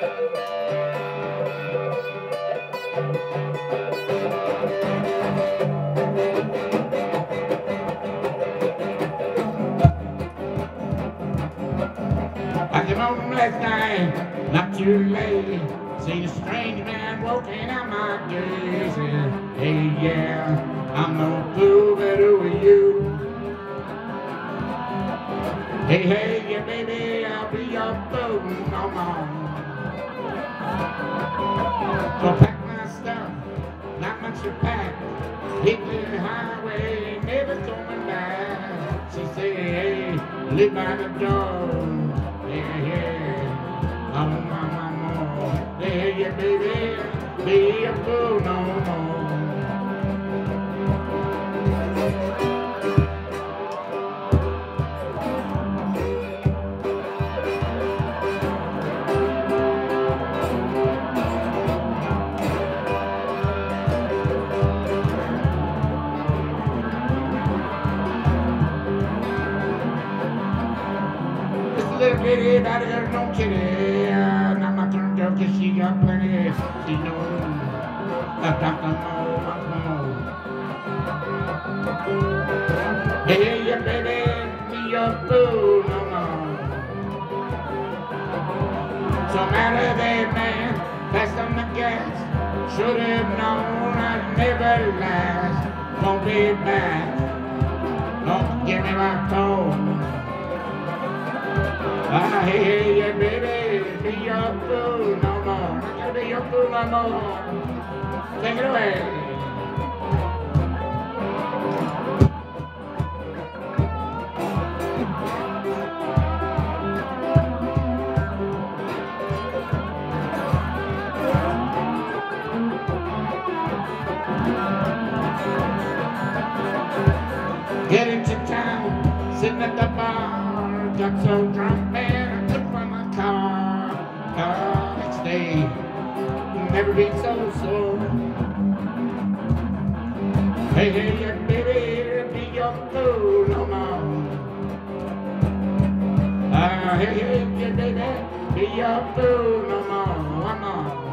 I came home last night, not too late. Seen a strange man walking out my gate. Hey, yeah, I'm no fool, but who are you? Hey, hey, yeah, baby, I'll be your fool no more. Hit the highway, never coming back. She said, hey, live by the door. Yeah, yeah. Oh, my mama. Yeah, yeah, baby. Be a fool no little bitty, about a no kitty. Uh, not my turn girl, cause she got plenty. She knows. I to know. Hey, yeah, baby, be your fool no more. So matter that man, fast on the gas. Should have known I'd never last. Won't be back. Don't give me my phone. Hey, hey, yeah, baby, be your fool no more. Not gonna be your fool no more. Take it away. Get into town, sitting at the bar, got so drunk, man, I took from my car. Car next day, never been so sore. Hey, hey, yeah, baby, be your fool no more. Ah, hey, hey, yeah, baby, be your fool no more. One more.